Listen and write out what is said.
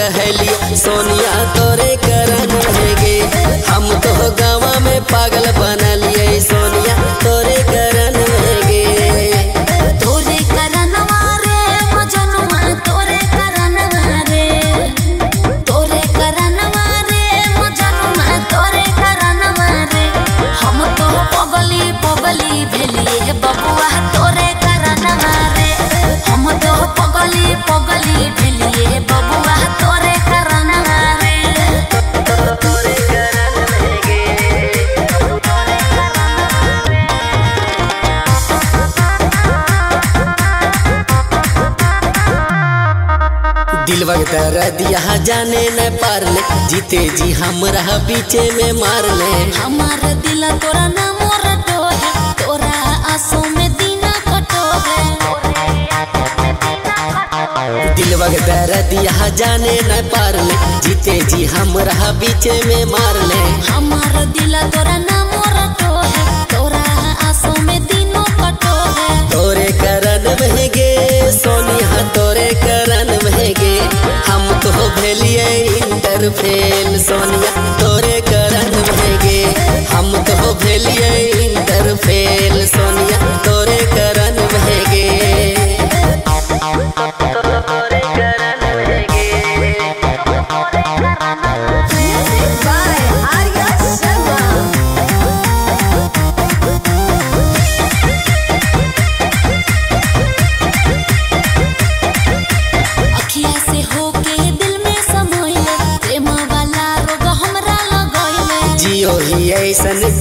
कहलिए सोनिया तोरे करन हम तो गाँव दिलवा के दर्द यहाँ जाने न पारले। जीते जी हमरा बीचे में मारले। हमार दिल तोरा ना मोर डोहे तोरा आँसू में दीना कटोहे। दिलवा के दर्द यहाँ जाने न पारले। जीते जी हमरा बीचे में मारले। हमारा दिल तोरा फेल सोनिया तोरे करन गे हम तो भेलिए इंटर फेल